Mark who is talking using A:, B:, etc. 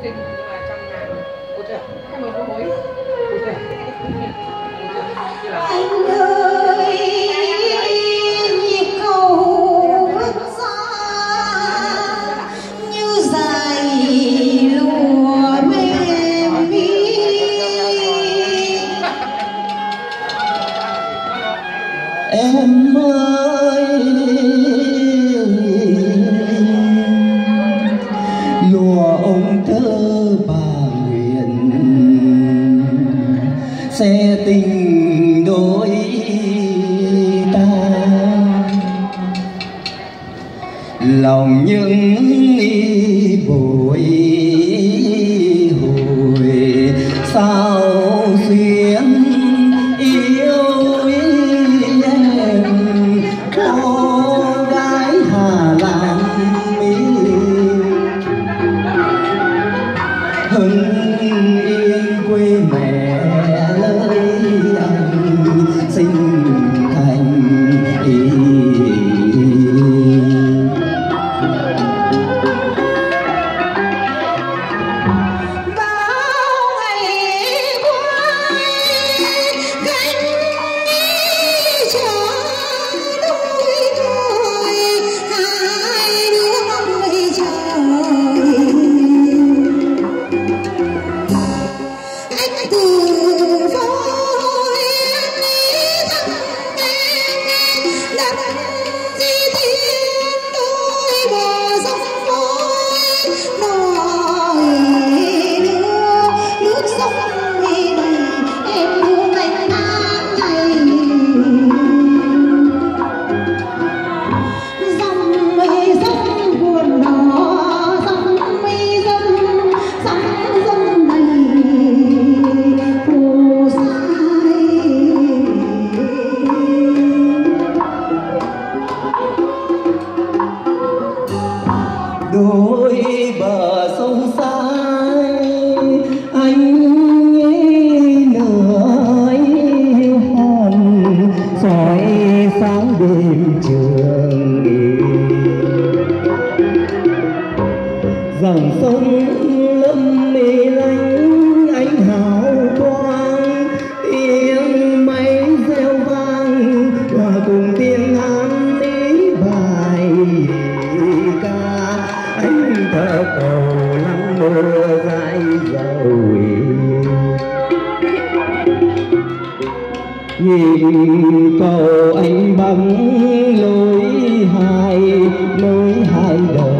A: em ơi
B: anh ơi nhịp cầu bước xa như dài lùa mềm mi em ơi ông thơ bà nguyện. Sẽ tình đôi ta. Lòng những bồi hồi. Sao hưng yên quê mẹ. đôi bờ sông sai. Anh nghĩ nửa hòn soi sáng đêm trường dòng sông Nhìn cầu anh băng lối hai lối hai đời.